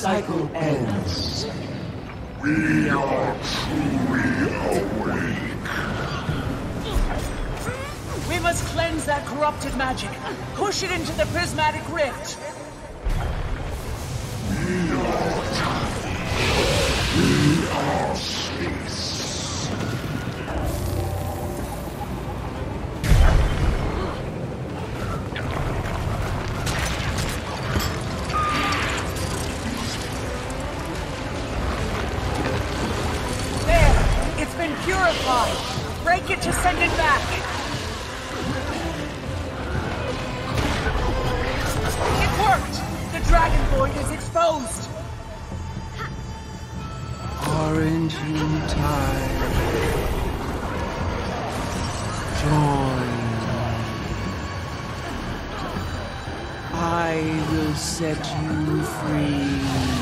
cycle ends. We are truly awake. We must cleanse that corrupted magic. Push it into the prismatic rift. We are tough. We are Break it to send it back! It worked! The Dragon Void is exposed! Aren't you tired? Join. I will set you free.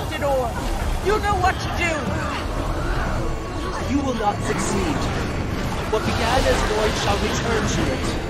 Orb! You know what to do! You will not succeed. What began as void shall return to it.